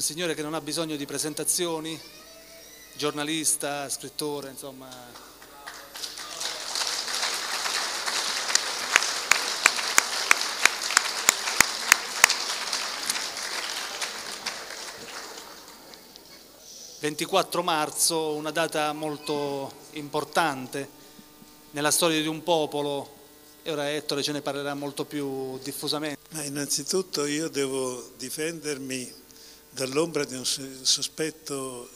un signore che non ha bisogno di presentazioni, giornalista, scrittore, insomma. ...24 marzo, una data molto importante nella storia di un popolo e ora Ettore ce ne parlerà molto più diffusamente. Ma innanzitutto io devo difendermi dall'ombra di un sospetto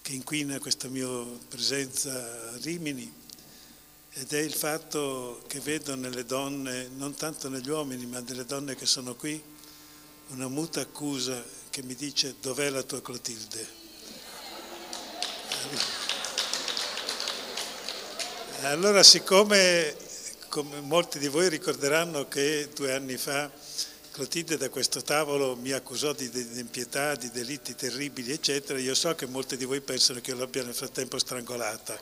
che inquina questa mia presenza a Rimini ed è il fatto che vedo nelle donne, non tanto negli uomini, ma nelle donne che sono qui, una muta accusa che mi dice dov'è la tua Clotilde? Allora, siccome come molti di voi ricorderanno che due anni fa Clotilde da questo tavolo mi accusò di, impietà, di delitti terribili, eccetera, io so che molti di voi pensano che io l'abbia nel frattempo strangolata.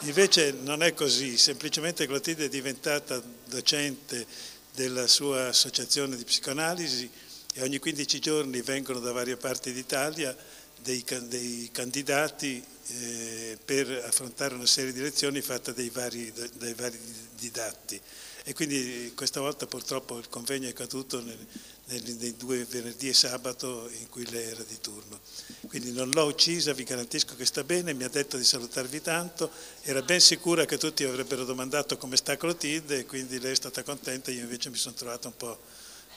Invece non è così, semplicemente Clotilde è diventata docente della sua associazione di psicoanalisi e ogni 15 giorni vengono da varie parti d'Italia dei, dei candidati eh, per affrontare una serie di lezioni fatte dai vari, dai vari didatti. E quindi questa volta purtroppo il convegno è caduto nel, nel, nei due venerdì e sabato in cui lei era di turno. Quindi non l'ho uccisa, vi garantisco che sta bene, mi ha detto di salutarvi tanto, era ben sicura che tutti avrebbero domandato come sta Clotilde e quindi lei è stata contenta, io invece mi sono trovata un po',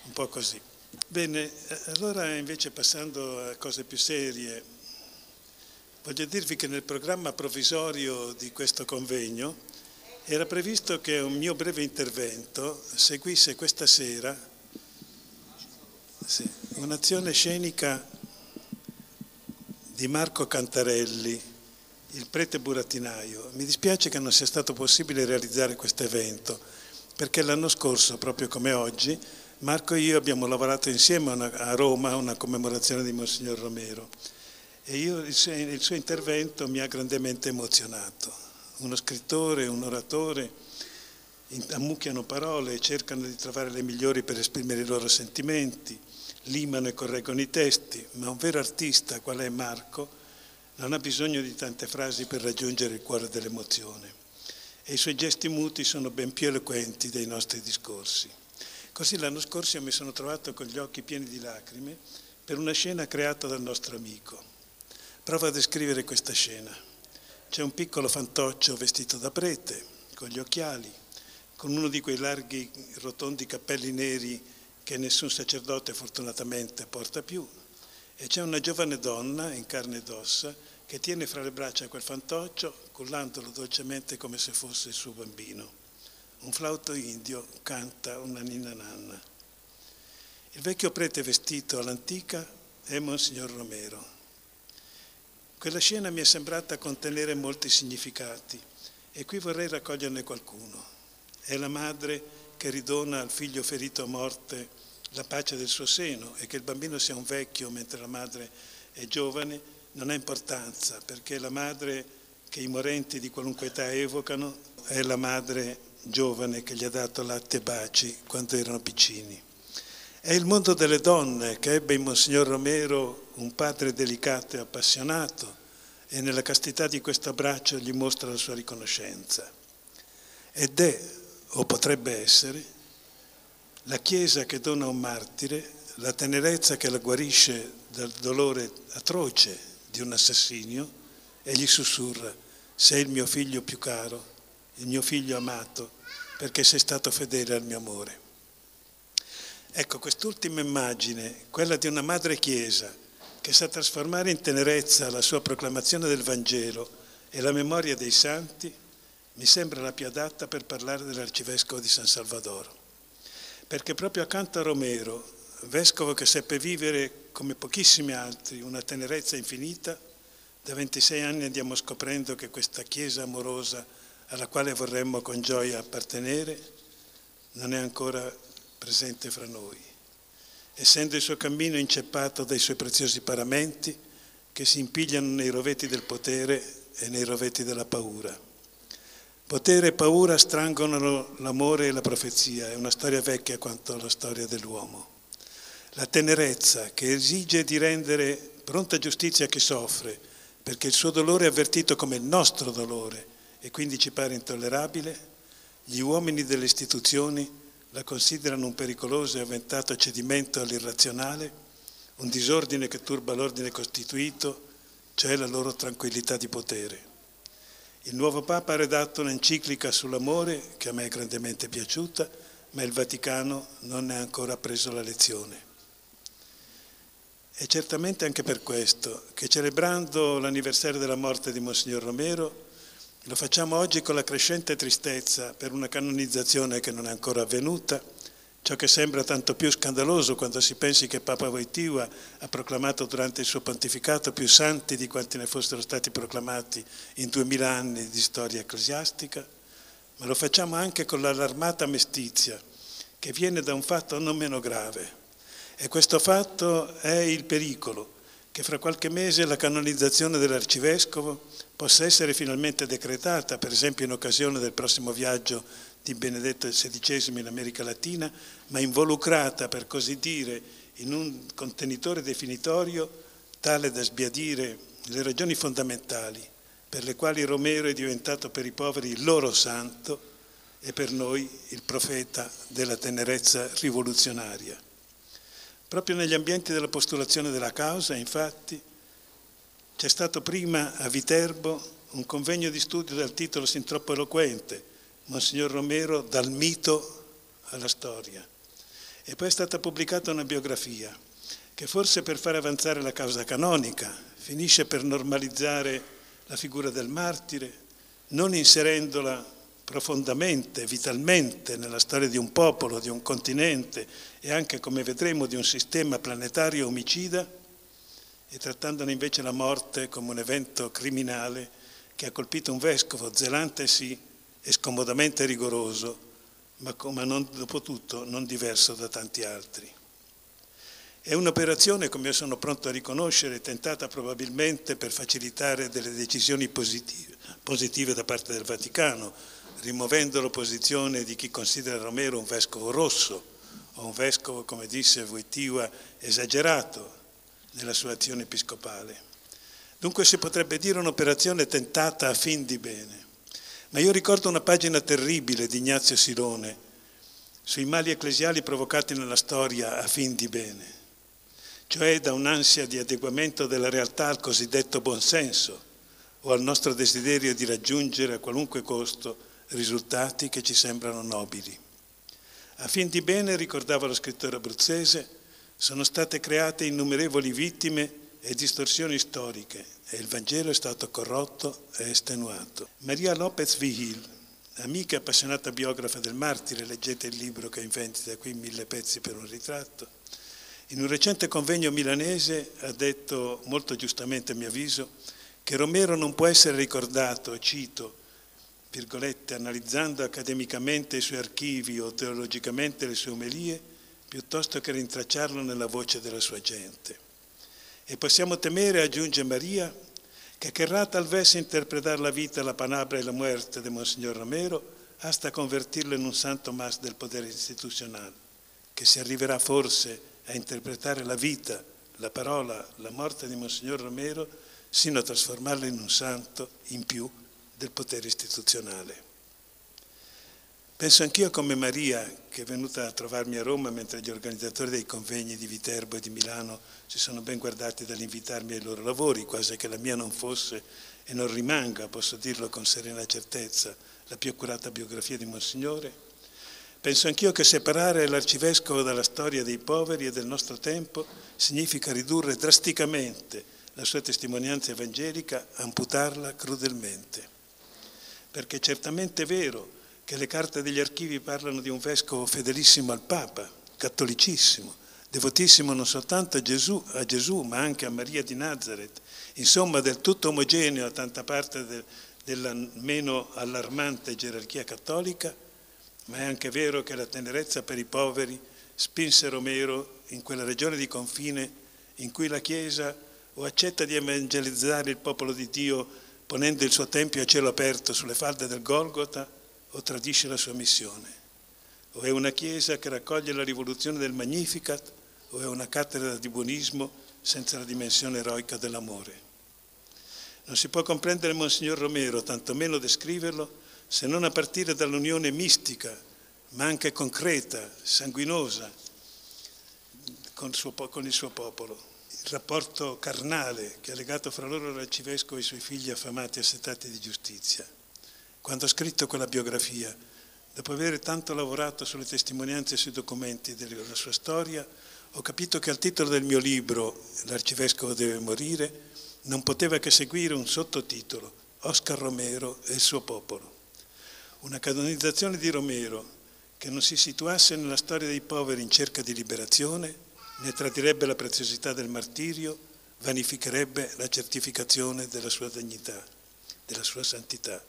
un po così. Bene, allora invece passando a cose più serie, voglio dirvi che nel programma provvisorio di questo convegno era previsto che un mio breve intervento seguisse questa sera sì, un'azione scenica di Marco Cantarelli, il prete burattinaio. Mi dispiace che non sia stato possibile realizzare questo evento, perché l'anno scorso, proprio come oggi, Marco e io abbiamo lavorato insieme a Roma a una commemorazione di Monsignor Romero e io, il, suo, il suo intervento mi ha grandemente emozionato. Uno scrittore, un oratore ammucchiano parole cercano di trovare le migliori per esprimere i loro sentimenti, limano e correggono i testi, ma un vero artista, qual è Marco, non ha bisogno di tante frasi per raggiungere il cuore dell'emozione e i suoi gesti muti sono ben più eloquenti dei nostri discorsi. Così l'anno scorso mi sono trovato con gli occhi pieni di lacrime per una scena creata dal nostro amico. Provo a descrivere questa scena. C'è un piccolo fantoccio vestito da prete, con gli occhiali, con uno di quei larghi rotondi cappelli neri che nessun sacerdote fortunatamente porta più, e c'è una giovane donna in carne ed ossa che tiene fra le braccia quel fantoccio, cullandolo dolcemente come se fosse il suo bambino un flauto indio canta una ninna nanna. Il vecchio prete vestito all'antica è Monsignor Romero. Quella scena mi è sembrata contenere molti significati e qui vorrei raccoglierne qualcuno. È la madre che ridona al figlio ferito a morte la pace del suo seno e che il bambino sia un vecchio mentre la madre è giovane non ha importanza perché la madre che i morenti di qualunque età evocano è la madre giovane che gli ha dato latte e baci quando erano piccini. È il mondo delle donne che ebbe in Monsignor Romero un padre delicato e appassionato e nella castità di questo abbraccio gli mostra la sua riconoscenza. Ed è, o potrebbe essere, la Chiesa che dona a un martire la tenerezza che la guarisce dal dolore atroce di un assassinio e gli sussurra, sei il mio figlio più caro, il mio figlio amato, perché sei stato fedele al mio amore. Ecco, quest'ultima immagine, quella di una madre chiesa che sa trasformare in tenerezza la sua proclamazione del Vangelo e la memoria dei santi, mi sembra la più adatta per parlare dell'arcivescovo di San Salvador. Perché proprio accanto a Romero, vescovo che seppe vivere come pochissimi altri una tenerezza infinita, da 26 anni andiamo scoprendo che questa chiesa amorosa alla quale vorremmo con gioia appartenere, non è ancora presente fra noi, essendo il suo cammino inceppato dai suoi preziosi paramenti che si impigliano nei rovetti del potere e nei rovetti della paura. Potere e paura strangono l'amore e la profezia, è una storia vecchia quanto la storia dell'uomo. la tenerezza che esige di rendere pronta giustizia a chi soffre, perché il suo dolore è avvertito come il nostro dolore e quindi ci pare intollerabile, gli uomini delle istituzioni la considerano un pericoloso e avventato cedimento all'irrazionale, un disordine che turba l'ordine costituito, cioè la loro tranquillità di potere. Il nuovo Papa ha redatto un'enciclica sull'amore che a me è grandemente piaciuta, ma il Vaticano non ne ha ancora preso la lezione. È certamente anche per questo che celebrando l'anniversario della morte di Monsignor Romero, lo facciamo oggi con la crescente tristezza per una canonizzazione che non è ancora avvenuta, ciò che sembra tanto più scandaloso quando si pensi che Papa Wojtyła ha proclamato durante il suo pontificato più santi di quanti ne fossero stati proclamati in duemila anni di storia ecclesiastica, ma lo facciamo anche con l'allarmata mestizia che viene da un fatto non meno grave. E questo fatto è il pericolo che fra qualche mese la canonizzazione dell'arcivescovo possa essere finalmente decretata, per esempio in occasione del prossimo viaggio di Benedetto XVI in America Latina, ma involucrata, per così dire, in un contenitore definitorio tale da sbiadire le ragioni fondamentali per le quali Romero è diventato per i poveri il loro santo e per noi il profeta della tenerezza rivoluzionaria. Proprio negli ambienti della postulazione della causa, infatti, c'è stato prima a Viterbo un convegno di studio dal titolo sin troppo eloquente, Monsignor Romero dal mito alla storia. E poi è stata pubblicata una biografia che forse per fare avanzare la causa canonica finisce per normalizzare la figura del martire, non inserendola profondamente, vitalmente nella storia di un popolo, di un continente e anche, come vedremo, di un sistema planetario omicida, e trattandone invece la morte come un evento criminale che ha colpito un vescovo zelante sì e scomodamente rigoroso, ma, non, dopo tutto non diverso da tanti altri. È un'operazione, come io sono pronto a riconoscere, tentata probabilmente per facilitare delle decisioni positive, positive da parte del Vaticano, rimuovendo l'opposizione di chi considera Romero un vescovo rosso o un vescovo, come disse Wojtyła, esagerato, nella sua azione episcopale. Dunque si potrebbe dire un'operazione tentata a fin di bene. Ma io ricordo una pagina terribile di Ignazio Silone sui mali ecclesiali provocati nella storia a fin di bene, cioè da un'ansia di adeguamento della realtà al cosiddetto buonsenso o al nostro desiderio di raggiungere a qualunque costo risultati che ci sembrano nobili. A fin di bene, ricordava lo scrittore abruzzese, sono state create innumerevoli vittime e distorsioni storiche e il Vangelo è stato corrotto e estenuato. Maria Lopez Vigil, amica e appassionata biografa del martire, leggete il libro che ha in vendita qui, Mille pezzi per un ritratto, in un recente convegno milanese ha detto, molto giustamente a mio avviso, che Romero non può essere ricordato, cito, virgolette, analizzando accademicamente i suoi archivi o teologicamente le sue omelie, piuttosto che rintracciarlo nella voce della sua gente. E possiamo temere, aggiunge Maria, che querrà talvez interpretar la vita, la palabra e la muerte di Monsignor Romero hasta convertirlo in un santo mas del potere istituzionale, che si arriverà forse a interpretare la vita, la parola, la morte di Monsignor Romero, sino a trasformarlo in un santo in più del potere istituzionale. Penso anch'io come Maria, che è venuta a trovarmi a Roma mentre gli organizzatori dei convegni di Viterbo e di Milano si sono ben guardati dall'invitarmi ai loro lavori, quasi che la mia non fosse e non rimanga, posso dirlo con serena certezza, la più accurata biografia di Monsignore. Penso anch'io che separare l'arcivescovo dalla storia dei poveri e del nostro tempo significa ridurre drasticamente la sua testimonianza evangelica, amputarla crudelmente. Perché certamente è vero che le carte degli archivi parlano di un vescovo fedelissimo al Papa, cattolicissimo, devotissimo non soltanto a Gesù, a Gesù, ma anche a Maria di Nazareth, insomma del tutto omogeneo a tanta parte de, della meno allarmante gerarchia cattolica, ma è anche vero che la tenerezza per i poveri spinse Romero in quella regione di confine in cui la Chiesa o accetta di evangelizzare il popolo di Dio ponendo il suo tempio a cielo aperto sulle falde del Golgota, o tradisce la sua missione. O è una Chiesa che raccoglie la rivoluzione del Magnificat o è una cattedra di buonismo senza la dimensione eroica dell'amore. Non si può comprendere Monsignor Romero, tantomeno descriverlo, se non a partire dall'unione mistica, ma anche concreta, sanguinosa, con suo, con il suo popolo. Il rapporto carnale che ha legato fra loro l'arcivescovo e i suoi figli affamati e assetati di giustizia. Quando ho scritto quella biografia, dopo aver tanto lavorato sulle testimonianze e sui documenti della sua storia, ho capito che al titolo del mio libro, L'arcivescovo deve morire, non poteva che seguire un sottotitolo, Oscar Romero e il suo popolo. Una canonizzazione di Romero che non si situasse nella storia dei poveri in cerca di liberazione, ne tradirebbe la preziosità del martirio, vanificherebbe la certificazione della sua dignità, della sua santità.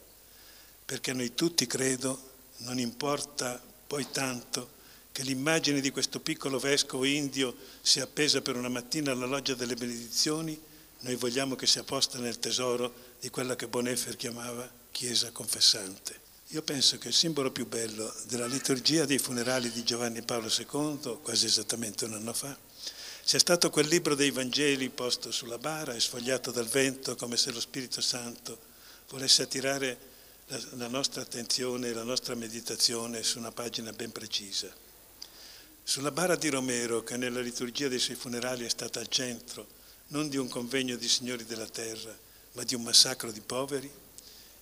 Perché a noi tutti, credo, non importa poi tanto che l'immagine di questo piccolo vescovo indio sia appesa per una mattina alla loggia delle benedizioni, noi vogliamo che sia posta nel tesoro di quella che Boneffer chiamava Chiesa confessante. Io penso che il simbolo più bello della liturgia dei funerali di Giovanni Paolo II, quasi esattamente un anno fa, sia stato quel libro dei Vangeli posto sulla bara e sfogliato dal vento come se lo Spirito Santo volesse attirare la nostra attenzione e la nostra meditazione su una pagina ben precisa. Sulla bara di Romero, che nella liturgia dei suoi funerali è stata al centro non di un convegno di signori della terra, ma di un massacro di poveri,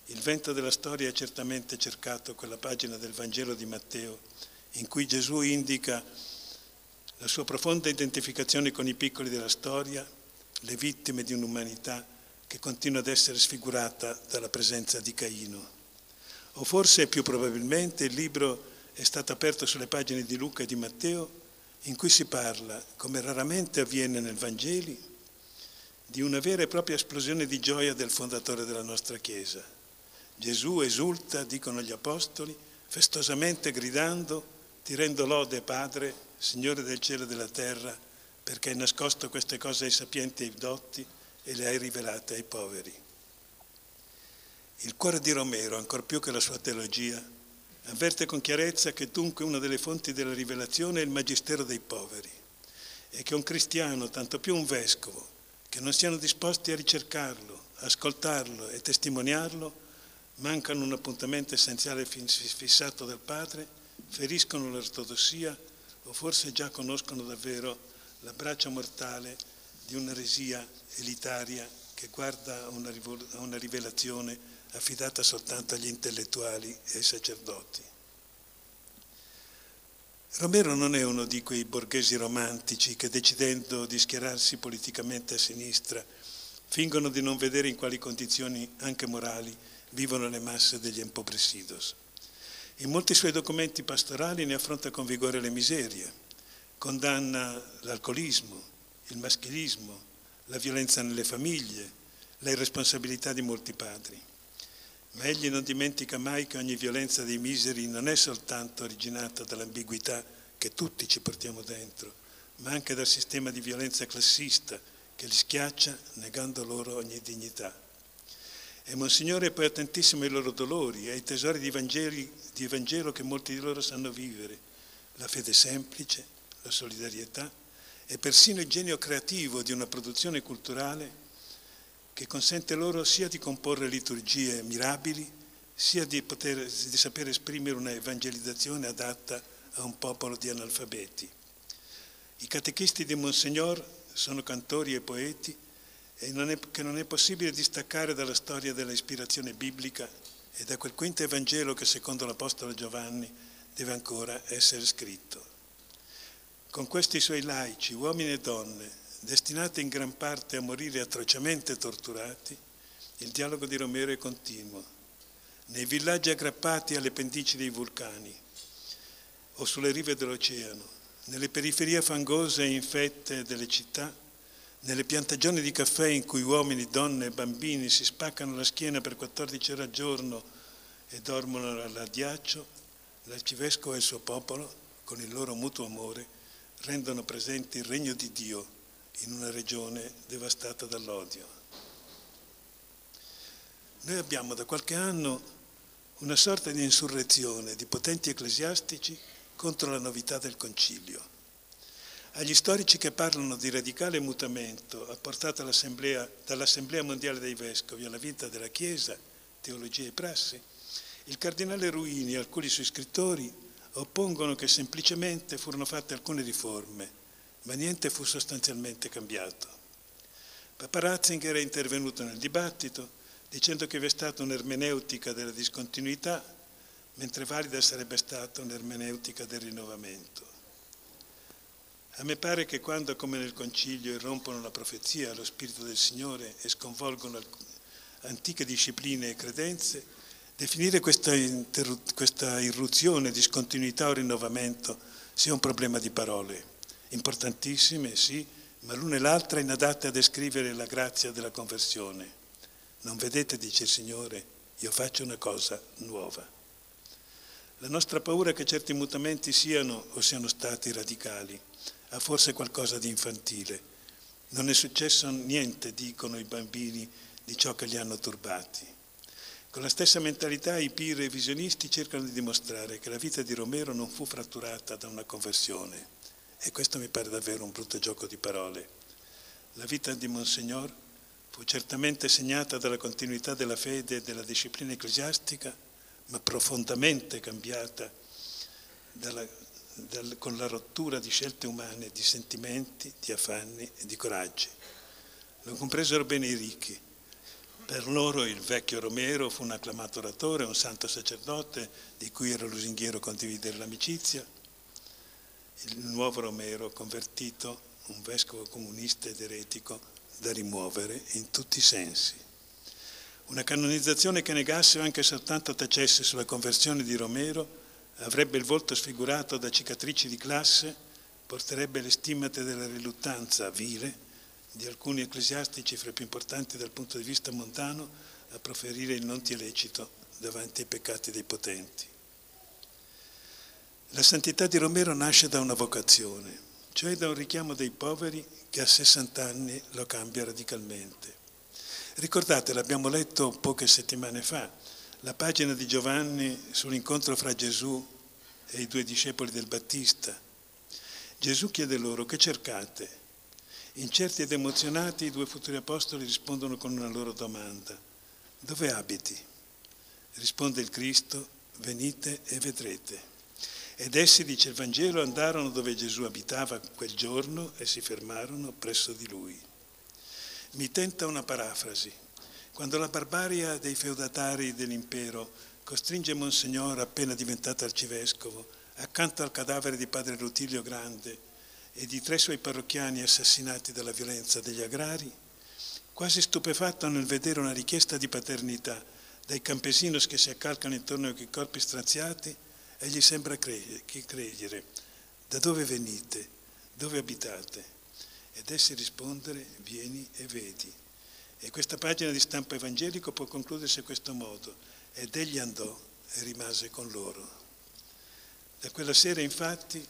il vento della storia ha certamente cercato quella pagina del Vangelo di Matteo in cui Gesù indica la sua profonda identificazione con i piccoli della storia, le vittime di un'umanità che continua ad essere sfigurata dalla presenza di Caino. O forse più probabilmente il libro è stato aperto sulle pagine di Luca e di Matteo in cui si parla, come raramente avviene nel Vangeli, di una vera e propria esplosione di gioia del fondatore della nostra Chiesa. Gesù esulta, dicono gli Apostoli, festosamente gridando, ti rendo lode Padre, Signore del cielo e della terra, perché hai nascosto queste cose ai sapienti e ai dotti e le hai rivelate ai poveri. Il cuore di Romero, ancor più che la sua teologia, avverte con chiarezza che dunque una delle fonti della rivelazione è il magistero dei poveri e che un cristiano, tanto più un vescovo, che non siano disposti a ricercarlo, ascoltarlo e testimoniarlo, mancano un appuntamento essenziale fissato dal Padre, feriscono l'ortodossia o forse già conoscono davvero la braccia mortale di un'eresia elitaria che guarda a una, rivelazione affidata soltanto agli intellettuali e ai sacerdoti. Romero non è uno di quei borghesi romantici che decidendo di schierarsi politicamente a sinistra fingono di non vedere in quali condizioni anche morali vivono le masse degli empobrecidos. In molti suoi documenti pastorali ne affronta con vigore le miserie, condanna l'alcolismo, il maschilismo, la violenza nelle famiglie, la irresponsabilità di molti padri. Ma egli non dimentica mai che ogni violenza dei miseri non è soltanto originata dall'ambiguità che tutti ci portiamo dentro, ma anche dal sistema di violenza classista che li schiaccia negando loro ogni dignità. E Monsignore è poi attentissimo ai loro dolori, ai tesori di, Vangeli, di Vangelo che molti di loro sanno vivere, la fede semplice, la solidarietà e persino il genio creativo di una produzione culturale che consente loro sia di comporre liturgie mirabili, sia di, poter, di saper esprimere una evangelizzazione adatta a un popolo di analfabeti. I catechisti di Monsignor sono cantori e poeti e non è, che non è possibile distaccare dalla storia dell'ispirazione biblica e da quel quinto Evangelo che secondo l'Apostolo Giovanni deve ancora essere scritto. Con questi suoi laici, uomini e donne, destinati in gran parte a morire atrocemente torturati, il dialogo di Romero è continuo. Nei villaggi aggrappati alle pendici dei vulcani o sulle rive dell'oceano, nelle periferie fangose e infette delle città, nelle piantagioni di caffè in cui uomini, donne e bambini si spaccano la schiena per 14 ore al giorno e dormono all'addiaccio, l'arcivescovo e il suo popolo, con il loro mutuo amore, rendono presente il regno di Dio in una regione devastata dall'odio. Noi abbiamo da qualche anno una sorta di insurrezione di potenti ecclesiastici contro la novità del concilio. Agli storici che parlano di radicale mutamento apportato dall'Assemblea Mondiale dei Vescovi alla vita della Chiesa, teologia e prassi, il cardinale Ruini e alcuni suoi scrittori oppongono che semplicemente furono fatte alcune riforme, ma niente fu sostanzialmente cambiato. Papa Ratzinger è intervenuto nel dibattito dicendo che vi è stata un'ermeneutica della discontinuità, mentre valida sarebbe stata un'ermeneutica del rinnovamento. A me pare che quando, come nel Concilio, irrompono la profezia, lo Spirito del Signore e sconvolgono antiche discipline e credenze, definire questa, questa irruzione, discontinuità o rinnovamento sia un problema di parole, importantissime, sì, ma l'una e l'altra inadatte a descrivere la grazia della conversione. Non vedete, dice il Signore, io faccio una cosa nuova. La nostra paura che certi mutamenti siano o siano stati radicali ha forse qualcosa di infantile. Non è successo niente, dicono i bambini, di ciò che li hanno turbati. Con la stessa mentalità i peer revisionisti cercano di dimostrare che la vita di Romero non fu fratturata da una conversione. E questo mi pare davvero un brutto gioco di parole. La vita di Monsignor fu certamente segnata dalla continuità della fede e della disciplina ecclesiastica, ma profondamente cambiata dalla, dal, con la rottura di scelte umane, di sentimenti, di affanni e di coraggi. Lo compresero bene i ricchi. Per loro il vecchio Romero fu un acclamato oratore, un santo sacerdote di cui era lusinghiero condividere l'amicizia. Il nuovo Romero, convertito, un vescovo comunista ed eretico, da rimuovere in tutti i sensi. Una canonizzazione che negasse o anche soltanto tacesse sulla conversione di Romero avrebbe il volto sfigurato da cicatrici di classe, porterebbe le stimate della riluttanza vile di alcuni ecclesiastici fra i più importanti dal punto di vista montano a proferire il non ti lecito davanti ai peccati dei potenti. La santità di Romero nasce da una vocazione, cioè da un richiamo dei poveri che a 60 anni lo cambia radicalmente. Ricordate, l'abbiamo letto poche settimane fa, la pagina di Giovanni sull'incontro fra Gesù e i due discepoli del Battista. Gesù chiede loro che cercate. Incerti ed emozionati i due futuri apostoli rispondono con una loro domanda. Dove abiti? Risponde il Cristo, venite e vedrete. Ed essi, dice il Vangelo, andarono dove Gesù abitava quel giorno e si fermarono presso di lui. Mi tenta una parafrasi. Quando la barbaria dei feudatari dell'impero costringe Monsignor, appena diventato arcivescovo, accanto al cadavere di padre Rutilio Grande e di tre suoi parrocchiani assassinati dalla violenza degli agrari, quasi stupefatto nel vedere una richiesta di paternità dai campesinos che si accalcano intorno ai corpi straziati, egli sembra credere, da dove venite, dove abitate? Ed essi rispondere, vieni e vedi. E questa pagina di stampo evangelico può concludersi in questo modo. Ed egli andò e rimase con loro. Da quella sera, infatti,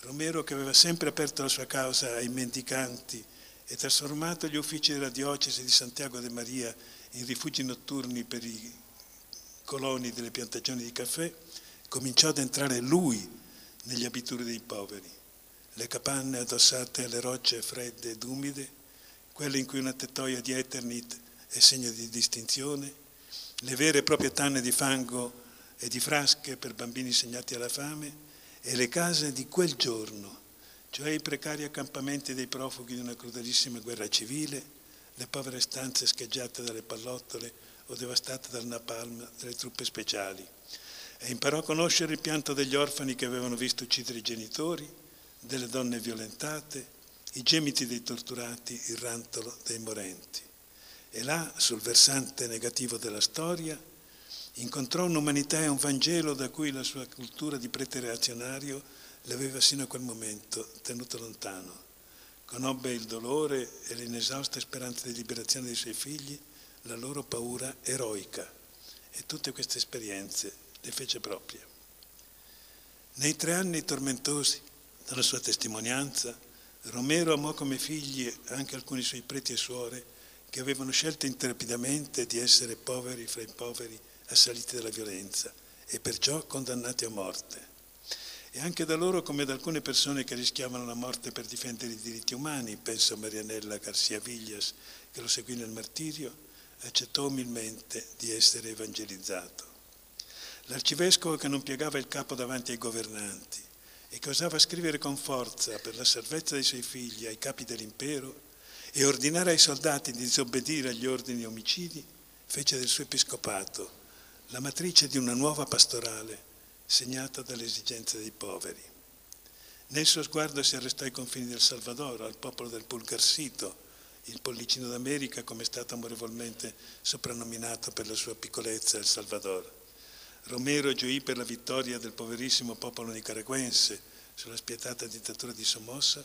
Romero, che aveva sempre aperto la sua causa ai mendicanti e trasformato gli uffici della diocesi di Santiago de Maria in rifugi notturni per i coloni delle piantagioni di caffè, cominciò ad entrare lui negli abituri dei poveri. Le capanne addossate alle rocce fredde ed umide quelle in cui una tettoia di Eternit è segno di distinzione, le vere e proprie tanne di fango e di frasche per bambini segnati alla fame e le case di quel giorno, cioè i precari accampamenti dei profughi di una crudelissima guerra civile, le povere stanze scheggiate dalle pallottole o devastate dal napalm delle truppe speciali. E imparò a conoscere il pianto degli orfani che avevano visto uccidere i genitori, delle donne violentate, i gemiti dei torturati, il rantolo dei morenti. E là, sul versante negativo della storia, incontrò un'umanità e un Vangelo da cui la sua cultura di prete reazionario l'aveva sino a quel momento tenuto lontano. Conobbe il dolore e l'inesausta speranza di liberazione dei suoi figli, la loro paura eroica e tutte queste esperienze le fece proprie. Nei tre anni tormentosi dalla sua testimonianza, Romero amò come figli anche alcuni suoi preti e suore che avevano scelto intrepidamente di essere poveri fra i poveri assaliti dalla violenza e perciò condannati a morte. e anche da loro come da alcune persone che rischiavano la morte per difendere i diritti umani, penso a Marianella Garcia Villas che lo seguì nel martirio, accettò umilmente di essere evangelizzato. L'arcivescovo che non piegava il capo davanti ai governanti e che osava scrivere con forza per la salvezza dei suoi figli ai capi dell'impero e ordinare ai soldati di disobbedire agli ordini omicidi, fece del suo episcopato la matrice di una nuova pastorale segnata dalle esigenze dei poveri. Nel suo sguardo si arrestò ai confini del Salvador, al popolo del Pulgarsito, il pollicino d'America, come è stato amorevolmente soprannominato per la sua piccolezza El Salvador. Romero gioì per la vittoria del poverissimo popolo nicaraguense sulla spietata dittatura di Somoza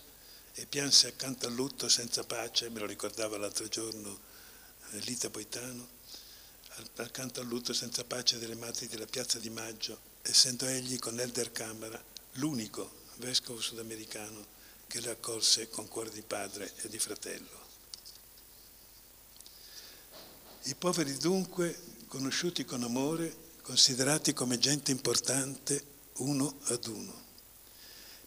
e pianse accanto al lutto senza pace, me lo ricordava l'altro giorno eh, Lita Boitano, accanto al lutto senza pace delle madri della piazza di Maggio, essendo egli con Elder Camera l'unico vescovo sudamericano che le accolse con cuore di padre e di fratello. I poveri dunque, conosciuti con amore, considerati come gente importante uno ad uno.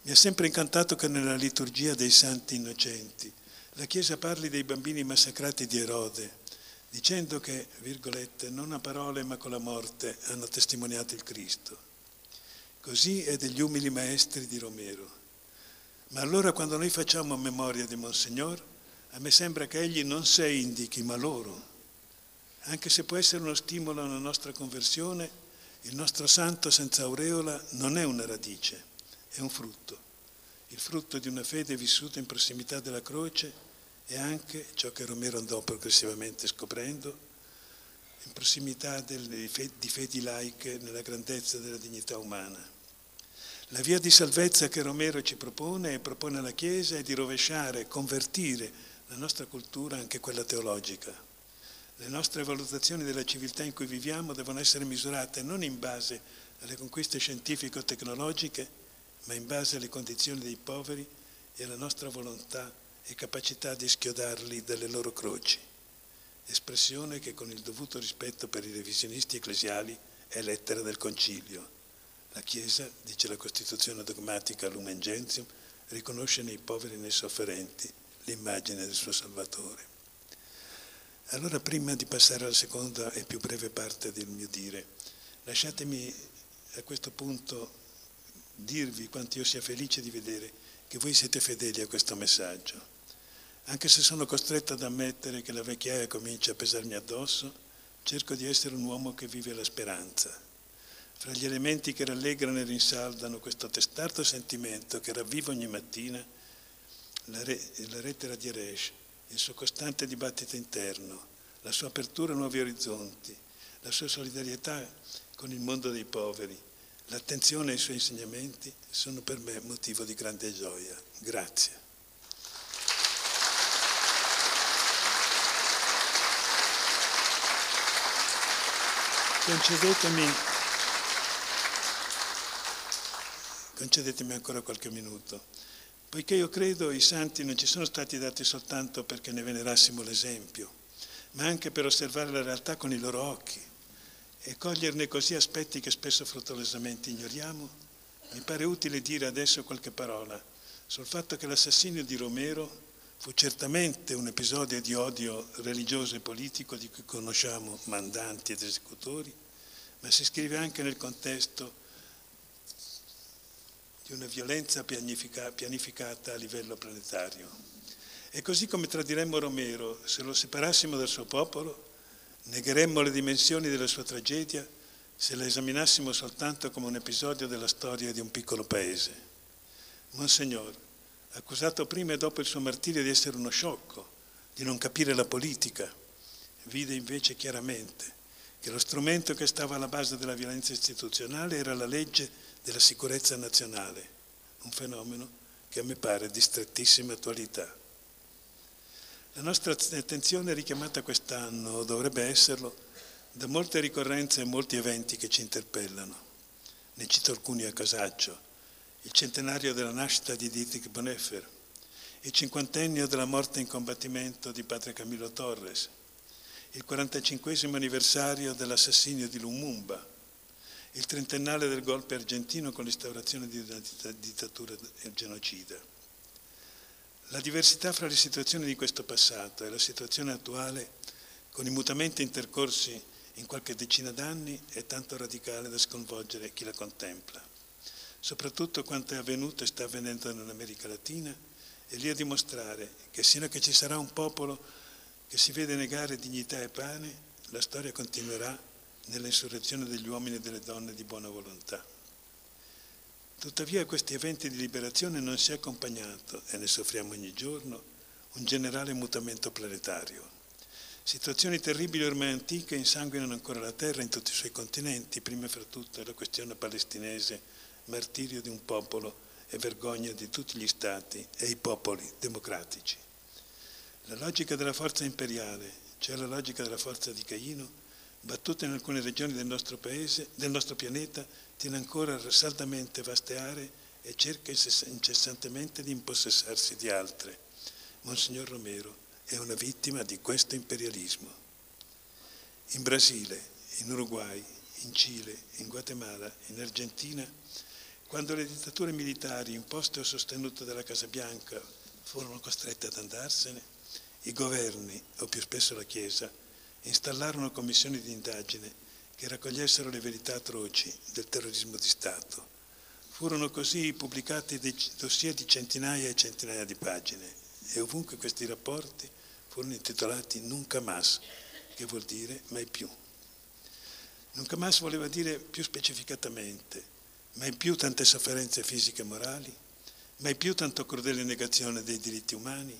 Mi ha sempre incantato che nella liturgia dei santi innocenti la Chiesa parli dei bambini massacrati di Erode, dicendo che, virgolette, non a parole ma con la morte hanno testimoniato il Cristo. Così è degli umili maestri di Romero. Ma allora quando noi facciamo memoria di Monsignor, a me sembra che egli non se indichi, ma loro. Anche se può essere uno stimolo alla nostra conversione, il nostro santo senza aureola non è una radice, è un frutto. Il frutto di una fede vissuta in prossimità della croce e anche ciò che Romero andò progressivamente scoprendo, in prossimità del, di fedi laiche nella grandezza della dignità umana. La via di salvezza che Romero ci propone e propone alla Chiesa è di rovesciare, convertire la nostra cultura, anche quella teologica. Le nostre valutazioni della civiltà in cui viviamo devono essere misurate non in base alle conquiste scientifico-tecnologiche, ma in base alle condizioni dei poveri e alla nostra volontà e capacità di schiodarli dalle loro croci, espressione che con il dovuto rispetto per i revisionisti ecclesiali è lettera del Concilio. La Chiesa, dice la Costituzione dogmatica Lumen Gentium, riconosce nei poveri e nei sofferenti l'immagine del suo Salvatore. Allora, prima di passare alla seconda e più breve parte del mio dire, lasciatemi a questo punto dirvi quanto io sia felice di vedere che voi siete fedeli a questo messaggio. Anche se sono costretto ad ammettere che la vecchiaia comincia a pesarmi addosso, cerco di essere un uomo che vive la speranza. Fra gli elementi che rallegrano e rinsaldano questo testardo sentimento che ravviva ogni mattina, la, re, la lettera di Eresh, il suo costante dibattito interno, la sua apertura a nuovi orizzonti, la sua solidarietà con il mondo dei poveri, l'attenzione ai suoi insegnamenti sono per me motivo di grande gioia. Grazie. Concedetemi, concedetemi ancora qualche minuto, poiché io credo i santi non ci sono stati dati soltanto perché ne venerassimo l'esempio, ma anche per osservare la realtà con i loro occhi e coglierne così aspetti che spesso frettolosamente ignoriamo, mi pare utile dire adesso qualche parola sul fatto che l'assassinio di Romero fu certamente un episodio di odio religioso e politico di cui conosciamo mandanti ed esecutori, ma si scrive anche nel contesto di una violenza pianifica, pianificata a livello planetario. E così come tradiremmo Romero, se lo separassimo dal suo popolo, negheremmo le dimensioni della sua tragedia se la esaminassimo soltanto come un episodio della storia di un piccolo paese. Monsignor, accusato prima e dopo il suo martirio di essere uno sciocco, di non capire la politica, vide invece chiaramente che lo strumento che stava alla base della violenza istituzionale era la legge della sicurezza nazionale, un fenomeno che a me pare di strettissima attualità. La nostra attenzione richiamata quest'anno dovrebbe esserlo da molte ricorrenze e molti eventi che ci interpellano. Ne cito alcuni a casaccio il centenario della nascita di Dietrich Bonhoeffer, il cinquantennio della morte in combattimento di padre Camillo Torres, il 45 anniversario dell'assassinio di Lumumba, il trentennale del golpe argentino con l'instaurazione di una dittatura genocida. La diversità fra le situazioni di questo passato e la situazione attuale, con i mutamenti intercorsi in qualche decina d'anni, è tanto radicale da sconvolgere chi la contempla. Soprattutto quanto è avvenuto e sta avvenendo nell'America Latina, è lì a dimostrare che sino a che ci sarà un popolo che si vede negare dignità e pane, la storia continuerà nell'insurrezione degli uomini e delle donne di buona volontà. Tuttavia a questi eventi di liberazione non si è accompagnato, e ne soffriamo ogni giorno, un generale mutamento planetario. Situazioni terribili ormai antiche insanguinano ancora la terra in tutti i suoi continenti, prima fra tutte la questione palestinese, martirio di un popolo e vergogna di tutti gli stati e i popoli democratici. La logica della forza imperiale, cioè la logica della forza di Caino, battuta in alcune regioni del nostro paese, del nostro pianeta, tiene ancora saldamente vaste aree e cerca incessantemente di impossessarsi di altre. Monsignor Romero è una vittima di questo imperialismo. In Brasile, in Uruguay, in Cile, in Guatemala, in Argentina, quando le dittature militari imposte o sostenute dalla Casa Bianca furono costrette ad andarsene, i governi, o più spesso la Chiesa, installarono commissioni di indagine che raccogliessero le verità atroci del terrorismo di Stato. Furono così pubblicati dei dossier di centinaia e centinaia di pagine e ovunque questi rapporti furono intitolati Nunca Mas, che vuol dire mai più. Nunca Mas voleva dire più specificatamente mai più tante sofferenze fisiche e morali, mai più tanto crudele negazione dei diritti umani,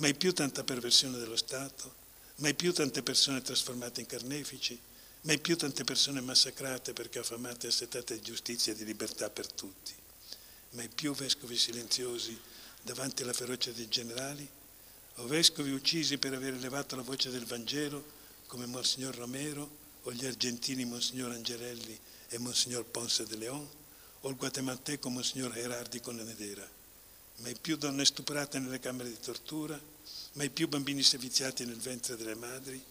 mai più tanta perversione dello Stato, mai più tante persone trasformate in carnefici, mai più tante persone massacrate perché affamate e assetate di giustizia e di libertà per tutti, mai più vescovi silenziosi davanti alla ferocia dei generali, o vescovi uccisi per aver elevato la voce del Vangelo come Monsignor Romero o gli argentini Monsignor Angelelli e Monsignor Ponce de León o il guatemalteco Monsignor Gerardi Conedera, mai più donne stuprate nelle camere di tortura, mai più bambini seviziati nel ventre delle madri,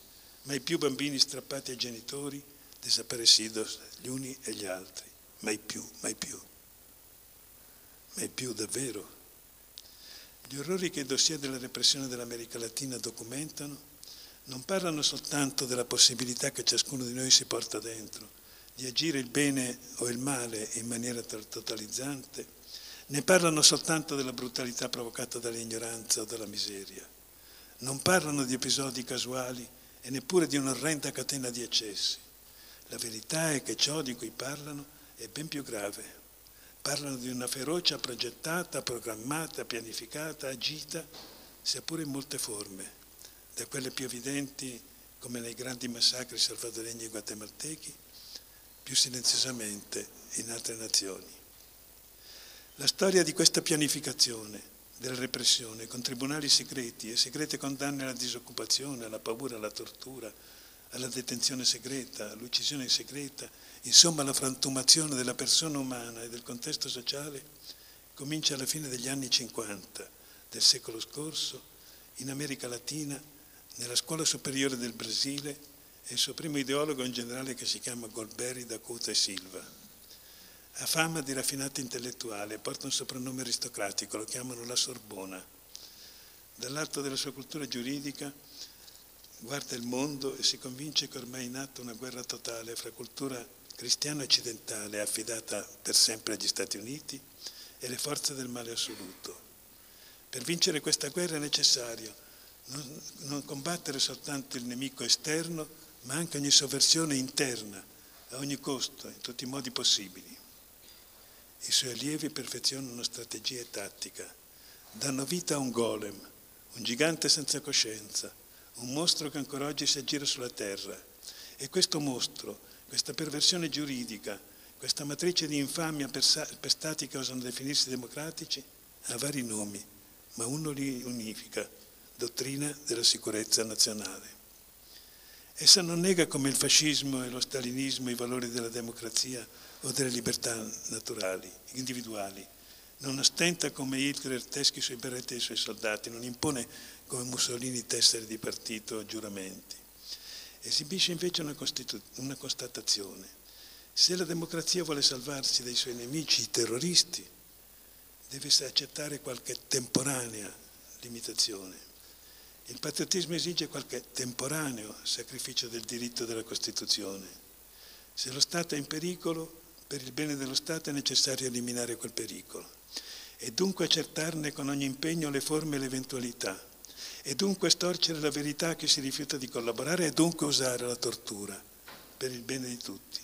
mai più bambini strappati ai genitori, desaparecidos gli uni e gli altri, mai più, mai più, mai più davvero. Gli orrori che i dossier della repressione dell'America Latina documentano non parlano soltanto della possibilità che ciascuno di noi si porta dentro, di agire il bene o il male in maniera totalizzante, ne parlano soltanto della brutalità provocata dall'ignoranza o dalla miseria non parlano di episodi casuali e neppure di un'orrenda catena di eccessi. La verità è che ciò di cui parlano è ben più grave. Parlano di una ferocia progettata, programmata, pianificata, agita, sia pure in molte forme, da quelle più evidenti come nei grandi massacri salvadoregni e guatemaltechi, più silenziosamente in altre nazioni. La storia di questa pianificazione della repressione, con tribunali segreti e segrete condanne alla disoccupazione, alla paura, alla tortura, alla detenzione segreta, all'uccisione segreta, insomma alla frantumazione della persona umana e del contesto sociale, comincia alla fine degli anni 50 del secolo scorso, in America Latina, nella scuola superiore del Brasile, e il suo primo ideologo è un generale che si chiama Golberi da Cuta e Silva. Ha fama di raffinato intellettuale, porta un soprannome aristocratico, lo chiamano la Sorbona. Dall'alto della sua cultura giuridica guarda il mondo e si convince che ormai è in atto una guerra totale fra cultura cristiana occidentale affidata per sempre agli Stati Uniti e le forze del male assoluto. Per vincere questa guerra è necessario non, non combattere soltanto il nemico esterno, ma anche ogni sovversione interna, a ogni costo, in tutti i modi possibili. I suoi allievi perfezionano strategia e tattica, danno vita a un golem, un gigante senza coscienza, un mostro che ancora oggi si aggira sulla terra. E questo mostro, questa perversione giuridica, questa matrice di infamia per, per stati che osano definirsi democratici, ha vari nomi, ma uno li unifica, dottrina della sicurezza nazionale. Essa non nega come il fascismo e lo stalinismo i valori della democrazia o delle libertà naturali, individuali. Non ostenta come Hitler teschi i suoi berretti ai suoi soldati, non impone come Mussolini tessere di partito o giuramenti. Esibisce invece una, una constatazione. Se la democrazia vuole salvarsi dai suoi nemici, i terroristi, deve accettare qualche temporanea limitazione. Il patriottismo esige qualche temporaneo sacrificio del diritto della Costituzione. Se lo Stato è in pericolo, per il bene dello Stato è necessario eliminare quel pericolo e dunque accertarne con ogni impegno le forme e le eventualità e dunque storcere la verità che si rifiuta di collaborare e dunque usare la tortura per il bene di tutti.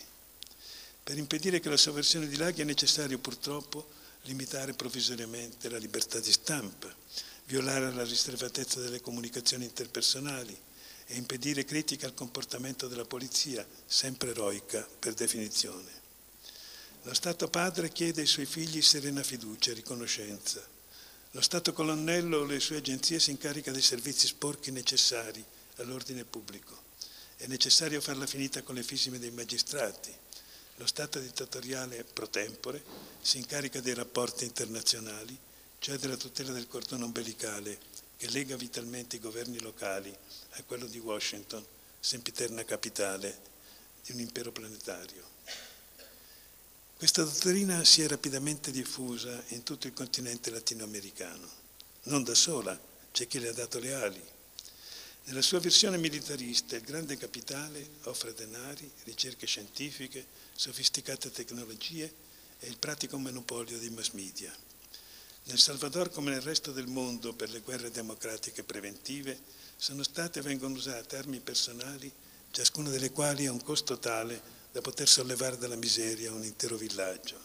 Per impedire che la sovversione di laghi è necessario purtroppo limitare provvisoriamente la libertà di stampa, violare la riservatezza delle comunicazioni interpersonali e impedire critiche al comportamento della polizia, sempre eroica per definizione. Lo Stato padre chiede ai suoi figli serena fiducia e riconoscenza. Lo Stato colonnello o le sue agenzie si incarica dei servizi sporchi necessari all'ordine pubblico. È necessario farla finita con le fisime dei magistrati. Lo Stato dittatoriale pro tempore si incarica dei rapporti internazionali, cioè della tutela del cordone ombelicale che lega vitalmente i governi locali a quello di Washington, sempiterna capitale di un impero planetario. Questa dottrina si è rapidamente diffusa in tutto il continente latinoamericano. Non da sola, c'è chi le ha dato le ali. Nella sua versione militarista il grande capitale offre denari, ricerche scientifiche, sofisticate tecnologie e il pratico monopolio dei mass media. Nel Salvador come nel resto del mondo per le guerre democratiche preventive sono state e vengono usate armi personali, ciascuna delle quali ha un costo tale da poter sollevare dalla miseria un intero villaggio.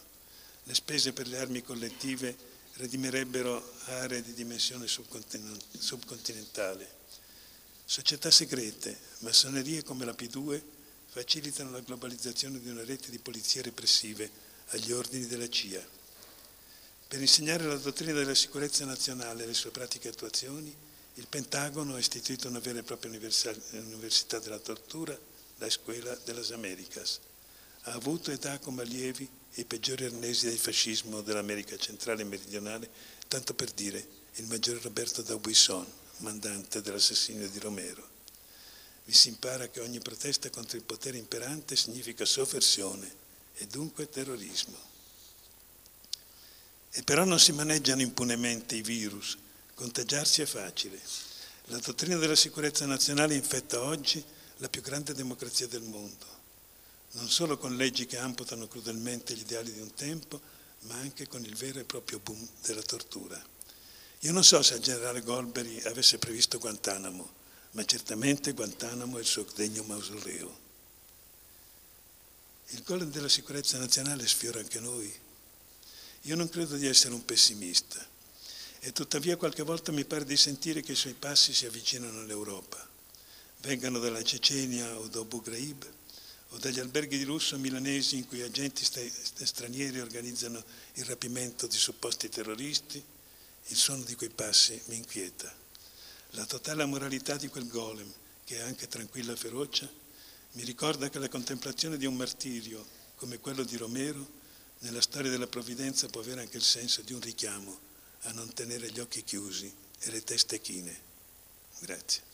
Le spese per le armi collettive redimerebbero aree di dimensione subcontinentale. Società segrete, massonerie come la P2 facilitano la globalizzazione di una rete di polizie repressive agli ordini della CIA. Per insegnare la dottrina della sicurezza nazionale e le sue pratiche attuazioni, il Pentagono ha istituito una vera e propria università della tortura la Escuela de las Americas. Ha avuto ed ha come allievi i peggiori arnesi del fascismo dell'America centrale e meridionale, tanto per dire il maggiore Roberto D'Aubuisson, mandante dell'assassinio di Romero. Vi si impara che ogni protesta contro il potere imperante significa sovversione e dunque terrorismo. E però non si maneggiano impunemente i virus, contagiarsi è facile. La dottrina della sicurezza nazionale infetta oggi la più grande democrazia del mondo, non solo con leggi che amputano crudelmente gli ideali di un tempo, ma anche con il vero e proprio boom della tortura. Io non so se il generale Golbery avesse previsto Guantanamo, ma certamente Guantanamo è il suo degno mausoleo. Il golem della sicurezza nazionale sfiora anche noi. Io non credo di essere un pessimista e tuttavia qualche volta mi pare di sentire che i suoi passi si avvicinano all'Europa vengano dalla Cecenia o da Abu Ghraib o dagli alberghi di lusso milanesi in cui agenti stranieri organizzano il rapimento di supposti terroristi, il suono di quei passi mi inquieta. La totale amoralità di quel golem, che è anche tranquilla e feroce, mi ricorda che la contemplazione di un martirio come quello di Romero nella storia della provvidenza può avere anche il senso di un richiamo a non tenere gli occhi chiusi e le teste chine. Grazie.